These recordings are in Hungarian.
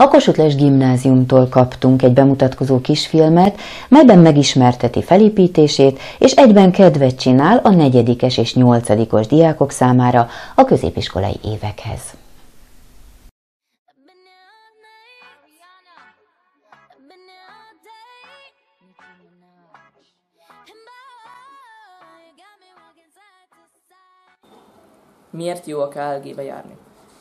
A Kossuth gimnáziumtól kaptunk egy bemutatkozó kisfilmet, melyben megismerteti felépítését, és egyben kedvet csinál a negyedikes és nyolcadikos diákok számára a középiskolai évekhez. Miért jó a KLG-be járni?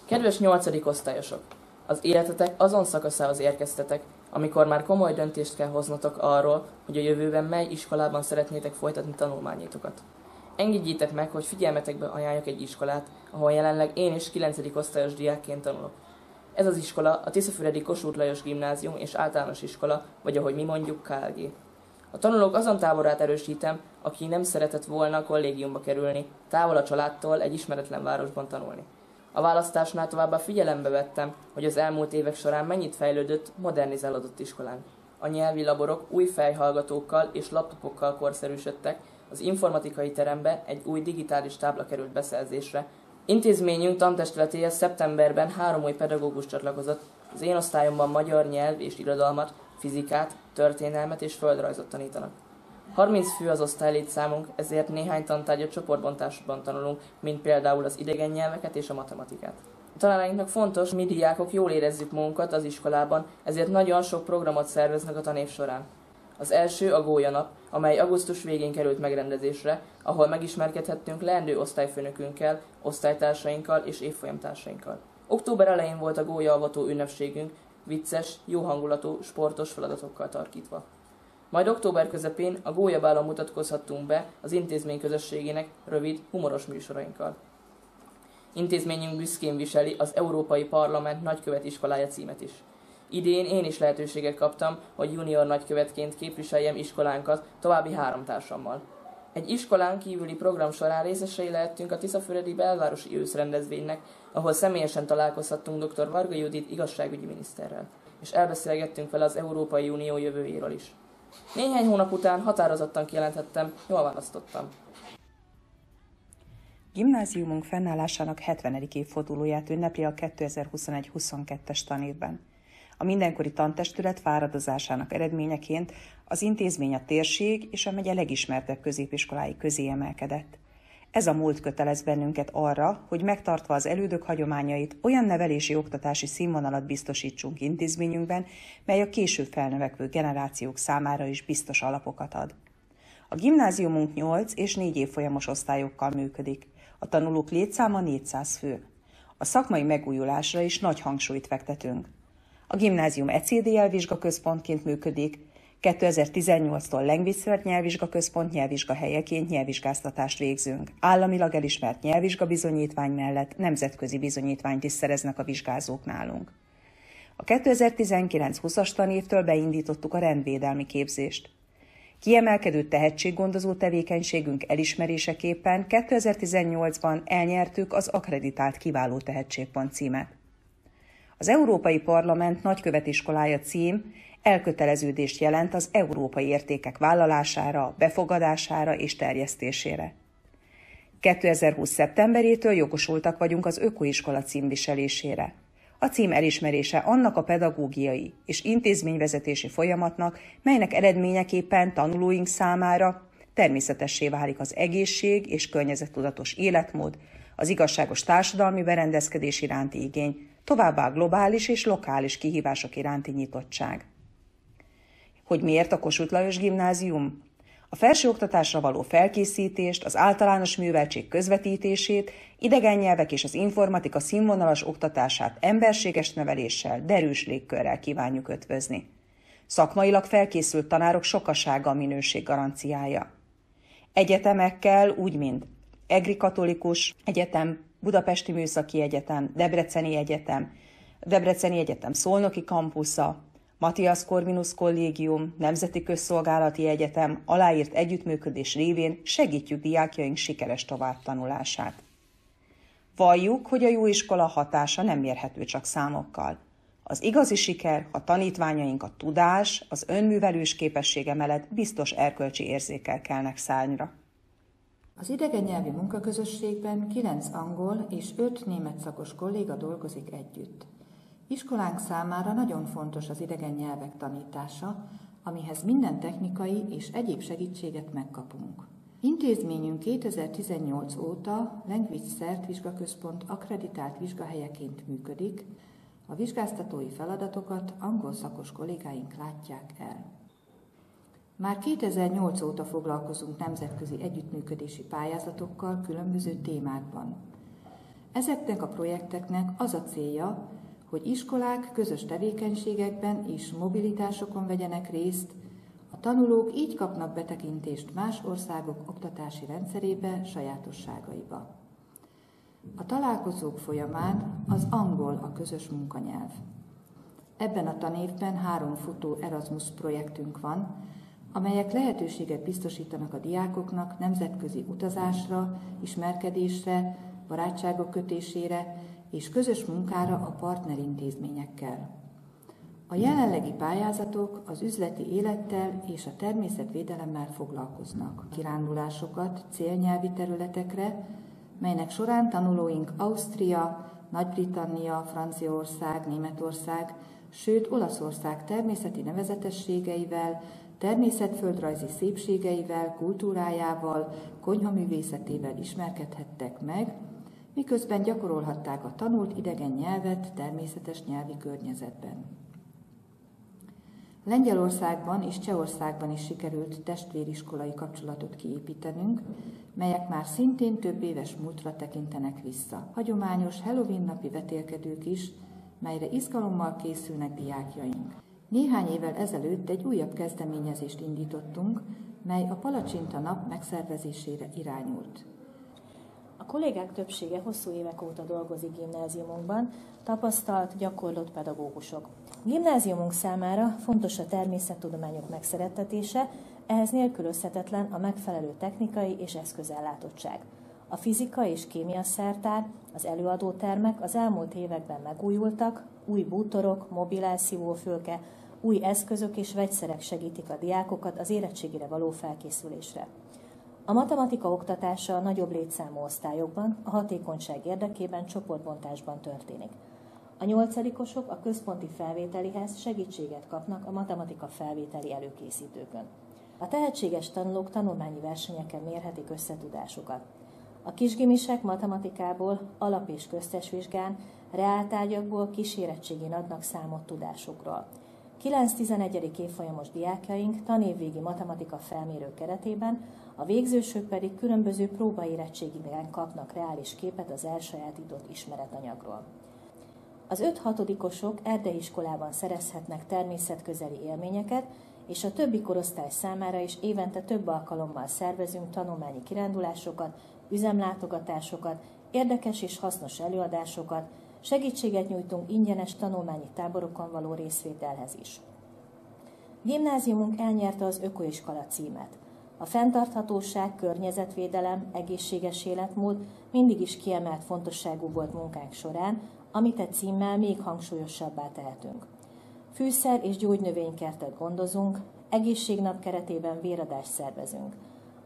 Kedves nyolcadik osztályosok! Az életetek azon szakaszához érkeztetek, amikor már komoly döntést kell hoznotok arról, hogy a jövőben mely iskolában szeretnétek folytatni tanulmányitokat. Engedjétek meg, hogy figyelmetekbe ajánljak egy iskolát, ahol jelenleg én is 9. osztályos diákként tanulok. Ez az iskola a Tiszafüredi Kossuth Lajos Gimnázium és Általános Iskola, vagy ahogy mi mondjuk KLG. A tanulók azon táborát erősítem, aki nem szeretett volna kollégiumba kerülni, távol a családtól egy ismeretlen városban tanulni. A választásnál továbbá figyelembe vettem, hogy az elmúlt évek során mennyit fejlődött, modernizálódott iskolánk. A nyelvi laborok új fejhallgatókkal és laptopokkal korszerűsödtek, az informatikai terembe egy új digitális tábla került beszerzésre. Intézményünk tantestületéhez szeptemberben három új pedagógus csatlakozott, az én osztályomban magyar nyelv és irodalmat, fizikát, történelmet és földrajzot tanítanak. 30 fő az osztálylétszámunk, ezért néhány tantárgyat csoportbontásban tanulunk, mint például az idegen nyelveket és a matematikát. A tanáráinknak fontos, mi diákok jól érezzük magunkat az iskolában, ezért nagyon sok programot szerveznek a tanév során. Az első a Gólya nap, amely augusztus végén került megrendezésre, ahol megismerkedhettünk leendő osztályfőnökünkkel, osztálytársainkkal és évfolyamtársainkkal. Október elején volt a Gólya avató ünnepségünk, vicces, jó hangulatú, sportos feladatokkal tarkítva. Majd október közepén a gólyabálon mutatkozhattunk be az intézmény közösségének rövid, humoros műsorainkkal. Intézményünk büszkén viseli az Európai Parlament nagykövet iskolája címet is. Idén én is lehetőséget kaptam, hogy junior nagykövetként képviseljem iskolánkat további három társammal. Egy iskolán kívüli program során részesei lehettünk a Tiszafüredi belvárosi őszrendezvénynek, ahol személyesen találkozhattunk dr. Varga Judit igazságügyi miniszterrel, és elbeszélgettünk vele az Európai Unió jövőjéről is. Néhány hónap után határozottan kijelentettem, jól választottam. Gimnáziumunk fennállásának 70. évfordulóját ünnepli a 2021-22-es tanévben. A mindenkori tantestület fáradozásának eredményeként az intézmény a térség és a megye legismertebb középiskolái közé emelkedett. Ez a múlt kötelez bennünket arra, hogy megtartva az elődök hagyományait, olyan nevelési oktatási színvonalat biztosítsunk intézményünkben, mely a később felnövekvő generációk számára is biztos alapokat ad. A gimnáziumunk 8 és 4 évfolyamos osztályokkal működik. A tanulók létszáma 400 fő. A szakmai megújulásra is nagy hangsúlyt fektetünk. A gimnázium ECDL vizsgaközpontként működik, 2018-tól Lengviszert nyelvvizsgaközpont nyelvvizsga helyeként nyelvvizsgáztatást végzünk. Államilag elismert nyelvvizsga bizonyítvány mellett nemzetközi bizonyítványt is szereznek a vizsgázók nálunk. A 2019-20-as tanévtől beindítottuk a rendvédelmi képzést. Kiemelkedő tehetséggondozó tevékenységünk elismeréseképpen 2018-ban elnyertük az akreditált kiváló tehetségpont címet. Az Európai Parlament nagykövetiskolája cím elköteleződést jelent az európai értékek vállalására, befogadására és terjesztésére. 2020. szeptemberétől jogosultak vagyunk az ökoiskola címviselésére. A cím elismerése annak a pedagógiai és intézményvezetési folyamatnak, melynek eredményeképpen tanulóink számára természetessé válik az egészség és környezettudatos életmód, az igazságos társadalmi berendezkedés iránti igény, továbbá globális és lokális kihívások iránti nyitottság. Hogy miért a Kossuth Lajos Gimnázium? A felsőoktatásra való felkészítést, az általános műveltség közvetítését, idegen nyelvek és az informatika színvonalas oktatását emberséges neveléssel, derűs légkörrel kívánjuk ötvözni. Szakmailag felkészült tanárok sokasága a minőség garanciája. Egyetemekkel, úgy mint Egri Katolikus Egyetem, Budapesti Műszaki Egyetem, Debreceni Egyetem, Debreceni Egyetem Szolnoki Kampusza, Matthias Corvinus Kollégium, Nemzeti Közszolgálati Egyetem aláírt együttműködés révén segítjük diákjaink sikeres továbbtanulását. Valljuk, hogy a jó iskola hatása nem mérhető csak számokkal. Az igazi siker, ha tanítványaink a tudás, az önművelős képessége mellett biztos erkölcsi érzékel kelnek szárnyra. Az idegen nyelvi munkaközösségben kilenc angol és öt német szakos kolléga dolgozik együtt. Iskolánk számára nagyon fontos az idegen nyelvek tanítása, amihez minden technikai és egyéb segítséget megkapunk. Intézményünk 2018 óta Language Cert Vizsgaközpont akreditált vizsgahelyeként működik, a vizsgáztatói feladatokat angol szakos kollégáink látják el. Már 2008 óta foglalkozunk nemzetközi együttműködési pályázatokkal különböző témákban. Ezeknek a projekteknek az a célja, hogy iskolák közös tevékenységekben és mobilitásokon vegyenek részt, a tanulók így kapnak betekintést más országok oktatási rendszerébe, sajátosságaiba. A találkozók folyamán az angol a közös munkanyelv. Ebben a tanévben három futó Erasmus projektünk van, amelyek lehetőséget biztosítanak a diákoknak nemzetközi utazásra, ismerkedésre, barátságok kötésére és közös munkára a partnerintézményekkel. A jelenlegi pályázatok az üzleti élettel és a természetvédelemmel foglalkoznak. Kirándulásokat célnyelvi területekre, melynek során tanulóink Ausztria, Nagy-Britannia, Franciaország, Németország, sőt Olaszország természeti nevezetességeivel, természetföldrajzi szépségeivel, kultúrájával, konyhaművészetével ismerkedhettek meg, miközben gyakorolhatták a tanult idegen nyelvet természetes nyelvi környezetben. Lengyelországban és Csehországban is sikerült testvériskolai kapcsolatot kiépítenünk, melyek már szintén több éves múltra tekintenek vissza. Hagyományos Halloween napi vetélkedők is, melyre izgalommal készülnek diákjaink. Néhány évvel ezelőtt egy újabb kezdeményezést indítottunk, mely a Palacsinta nap megszervezésére irányult. A kollégák többsége hosszú évek óta dolgozik gimnáziumunkban, tapasztalt, gyakorlott pedagógusok. Gimnáziumunk számára fontos a természettudományok megszerettetése, ehhez nélkülözhetetlen a megfelelő technikai és eszközellátottság. A fizika és kémia szertár, az előadótermek az elmúlt években megújultak, új bútorok, mobilelszívófülke, új eszközök és vegyszerek segítik a diákokat az érettségire való felkészülésre. A matematika oktatása a nagyobb létszámú osztályokban a hatékonyság érdekében csoportbontásban történik. A nyolcadikosok a központi felvételihez segítséget kapnak a matematika felvételi előkészítőkön. A tehetséges tanulók tanulmányi versenyeken mérhetik összetudásukat. A kisgimisek matematikából, alap- és köztes vizsgán, reáltárgyakból kísérettségén adnak számot tudásukról. 9-11. évfolyamos diákjaink tanévvégi matematika felmérő keretében, a végzősök pedig különböző próbaérettségiben kapnak reális képet az elsajátított ismeretanyagról. Az 5-6-osok iskolában szerezhetnek természetközeli élményeket, és a többi korosztály számára is évente több alkalommal szervezünk tanulmányi kirándulásokat, üzemlátogatásokat, érdekes és hasznos előadásokat, segítséget nyújtunk ingyenes tanulmányi táborokon való részvételhez is. Gimnáziumunk elnyerte az Ökoiskola címet. A fenntarthatóság, környezetvédelem, egészséges életmód mindig is kiemelt fontosságú volt munkánk során, amit egy címmel még hangsúlyosabbá tehetünk. Fűszer és gyógynövénykertet gondozunk, egészségnap keretében véradást szervezünk.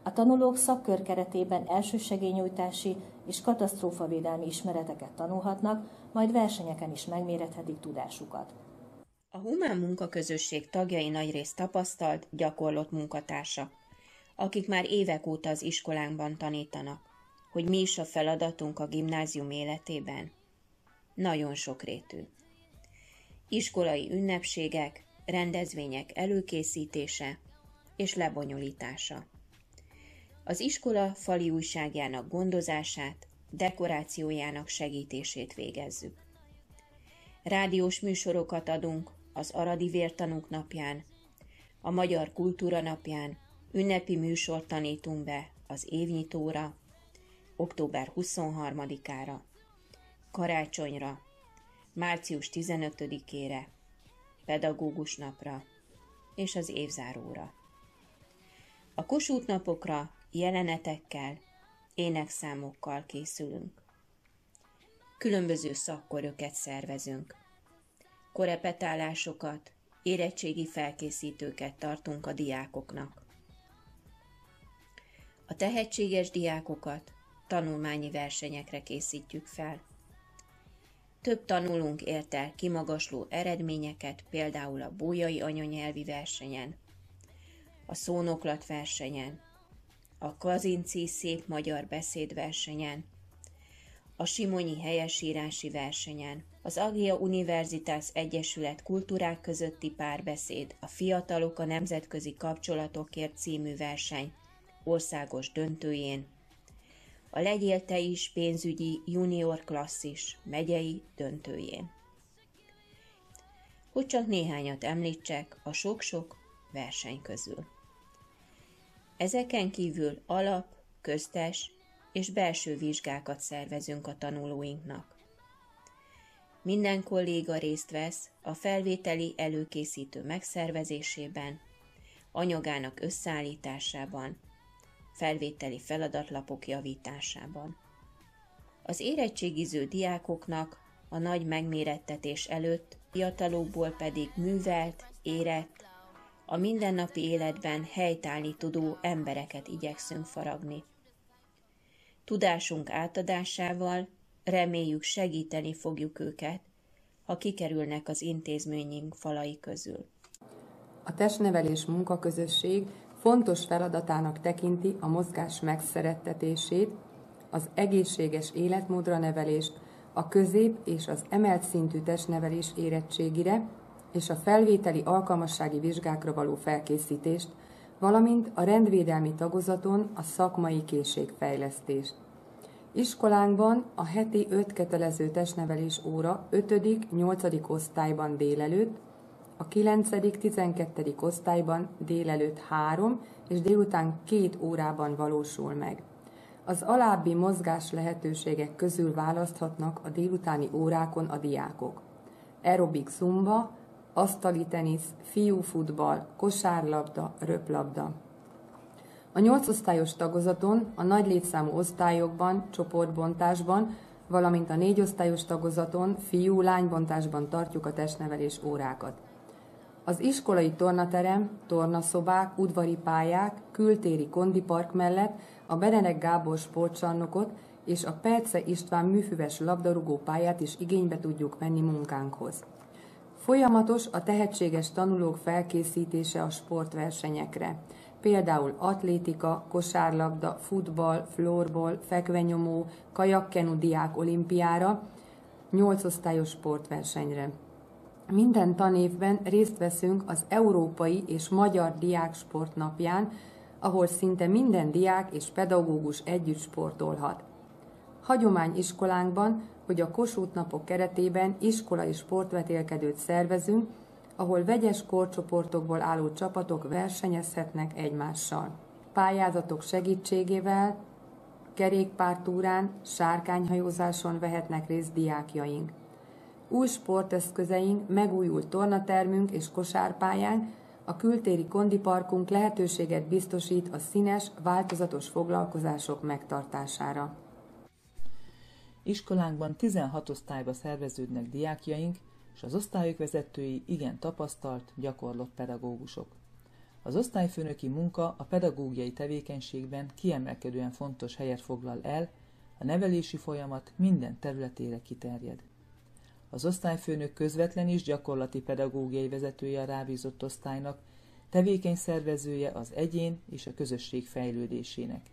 A tanulók szakkör keretében elsősegélynyújtási és katasztrófavédelmi ismereteket tanulhatnak, majd versenyeken is megmérethetik tudásukat. A humán munkaközösség tagjai nagyrészt tapasztalt, gyakorlott munkatársak, akik már évek óta az iskolánkban tanítanak, hogy mi is a feladatunk a gimnázium életében. Nagyon sokrétű. Iskolai ünnepségek, rendezvények előkészítése és lebonyolítása. Az iskola fali újságjának gondozását, dekorációjának segítését végezzük. Rádiós műsorokat adunk az Aradi Vértanúk napján, a Magyar Kultúra napján, ünnepi műsort tanítunk be az évnyitóra, október 23-ára, karácsonyra, március 15-ére, pedagógus napra és az évzáróra. A Kossuth napokra jelenetekkel, énekszámokkal készülünk. Különböző szakköröket szervezünk. Korepetálásokat, érettségi felkészítőket tartunk a diákoknak. A tehetséges diákokat tanulmányi versenyekre készítjük fel. Több tanulónk ért el kimagasló eredményeket, például a Bójai anyanyelvi versenyen, a szónoklat versenyen, a Kazinci szép magyar beszédversenyen, a Simonyi helyesírási versenyen, az Agia Universitas Egyesület kultúrák közötti párbeszéd, a Fiatalok a Nemzetközi Kapcsolatokért című verseny országos döntőjén, a Legyél te is pénzügyi junior klasszis megyei döntőjén. Hogy csak néhányat említsek a sok-sok verseny közül. Ezeken kívül alap, köztes és belső vizsgákat szervezünk a tanulóinknak. Minden kolléga részt vesz a felvételi előkészítő megszervezésében, anyagának összeállításában, felvételi feladatlapok javításában. Az érettségiző diákoknak a nagy megmérettetés előtt fiatalokból pedig művelt, érett, a mindennapi életben helytállni tudó embereket igyekszünk faragni. Tudásunk átadásával reméljük segíteni fogjuk őket, ha kikerülnek az intézményünk falai közül. A testnevelés munkaközösség fontos feladatának tekinti a mozgás megszerettetését, az egészséges életmódra nevelést, a közép és az emelt szintű testnevelés érettségire és a felvételi alkalmassági vizsgákra való felkészítést, valamint a rendvédelmi tagozaton a szakmai készségfejlesztést. Iskolánkban a heti 5 kötelező testnevelés óra 5.-8. osztályban délelőtt, a 9.-12. osztályban délelőtt 3 és délután 2 órában valósul meg. Az alábbi mozgás lehetőségek közül választhatnak a délutáni órákon a diákok. Aerobik zumba, asztali tenisz, fiúfutball, kosárlabda, röplabda. A nyolcosztályos tagozaton, a nagy létszámú osztályokban, csoportbontásban, valamint a négyosztályos tagozaton, fiú-lánybontásban tartjuk a testnevelés órákat. Az iskolai tornaterem, tornaszobák, udvari pályák, kültéri kondipark mellett a Benedek Gábor sportcsarnokot és a Perce István műfüves labdarúgó pályát is igénybe tudjuk venni munkánkhoz. Folyamatos a tehetséges tanulók felkészítése a sportversenyekre, például atlétika, kosárlabda, futball, floorball, fekvenyomó, kajakkenu diák olimpiára, 8 osztályos sportversenyre. Minden tanévben részt veszünk az Európai és Magyar Diák Sportnapján, ahol szinte minden diák és pedagógus együtt sportolhat. Hagyományiskolánkban, hogy a Kossuth napok keretében iskolai sportvetélkedőt szervezünk, ahol vegyes korcsoportokból álló csapatok versenyezhetnek egymással. Pályázatok segítségével kerékpártúrán, sárkányhajózáson vehetnek részt diákjaink. Új sporteszközeink, megújult tornatermünk és kosárpályánk, a kültéri kondiparkunk lehetőséget biztosít a színes, változatos foglalkozások megtartására. Iskolánkban 16 osztályba szerveződnek diákjaink, és az osztályok vezetői igen tapasztalt, gyakorlott pedagógusok. Az osztályfőnöki munka a pedagógiai tevékenységben kiemelkedően fontos helyet foglal el, a nevelési folyamat minden területére kiterjed. Az osztályfőnök közvetlen és gyakorlati pedagógiai vezetője a rábízott osztálynak, tevékeny szervezője az egyén és a közösség fejlődésének.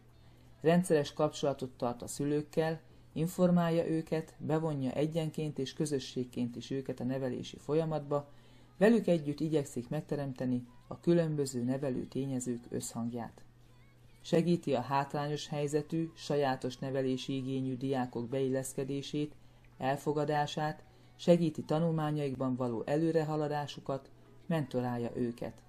Rendszeres kapcsolatot tart a szülőkkel, informálja őket, bevonja egyenként és közösségként is őket a nevelési folyamatba, velük együtt igyekszik megteremteni a különböző nevelő tényezők összhangját. Segíti a hátrányos helyzetű, sajátos nevelési igényű diákok beilleszkedését, elfogadását, segíti tanulmányaikban való előrehaladásukat, mentorálja őket.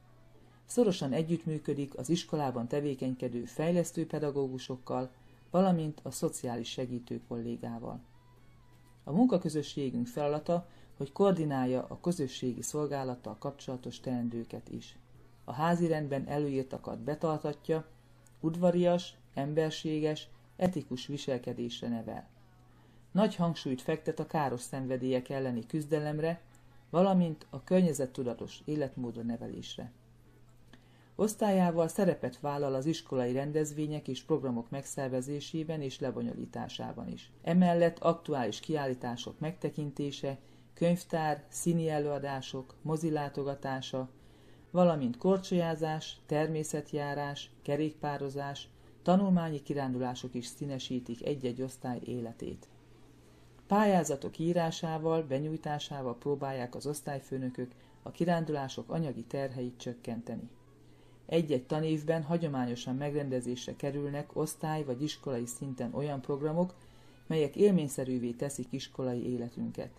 Szorosan együttműködik az iskolában tevékenykedő fejlesztő pedagógusokkal, valamint a szociális segítő kollégával. A munkaközösségünk feladata, hogy koordinálja a közösségi szolgálattal kapcsolatos teendőket is. A házi rendben előírtakat betartatja, udvarias, emberséges, etikus viselkedésre nevel. Nagy hangsúlyt fektet a káros szenvedélyek elleni küzdelemre, valamint a környezettudatos életmódra nevelésre. Osztályával szerepet vállal az iskolai rendezvények és programok megszervezésében és lebonyolításában is. Emellett aktuális kiállítások megtekintése, könyvtár, színi előadások, mozilátogatása, valamint korcsolyázás, természetjárás, kerékpározás, tanulmányi kirándulások is színesítik egy-egy osztály életét. Pályázatok írásával, benyújtásával próbálják az osztályfőnökök a kirándulások anyagi terheit csökkenteni. Egy-egy tanévben hagyományosan megrendezésre kerülnek osztály vagy iskolai szinten olyan programok, melyek élményszerűvé teszik iskolai életünket.